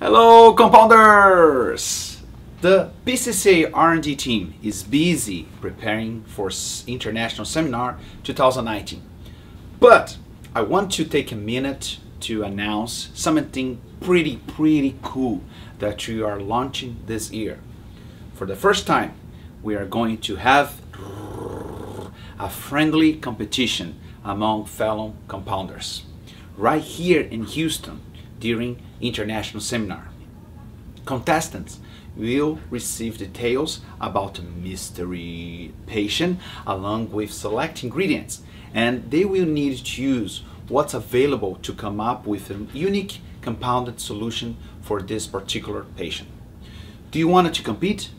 Hello, compounders! The PCCA R&D team is busy preparing for International Seminar 2019. But I want to take a minute to announce something pretty, pretty cool that we are launching this year. For the first time, we are going to have a friendly competition among fellow compounders right here in Houston during international seminar. Contestants will receive details about a mystery patient along with select ingredients and they will need to use what's available to come up with a unique compounded solution for this particular patient. Do you want to compete?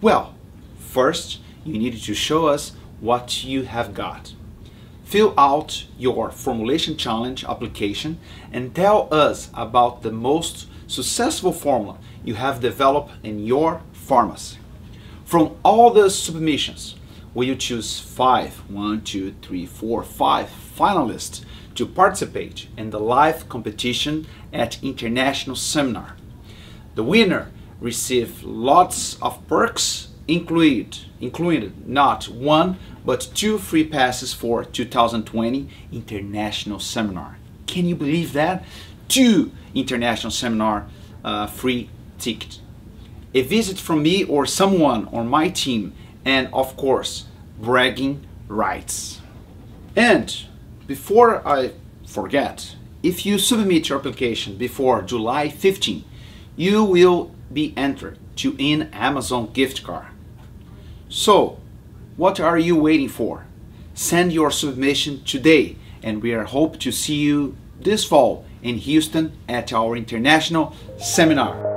Well, first you need to show us what you have got. Fill out your formulation challenge application and tell us about the most successful formula you have developed in your pharmacy. From all the submissions, we will you choose five, one, two, three, four, five finalists to participate in the live competition at international seminar. The winner receive lots of perks included, included not one but two free passes for 2020 International Seminar. Can you believe that? Two International Seminar uh, free tickets. A visit from me or someone on my team and of course bragging rights. And before I forget, if you submit your application before July 15, you will be entered to an Amazon gift card. So, what are you waiting for? Send your submission today and we are hope to see you this fall in Houston at our international seminar.